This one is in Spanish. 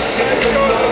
Señor.